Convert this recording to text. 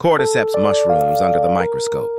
Cordyceps mushrooms under the microscope.